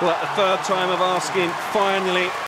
Well, at the third time of asking, finally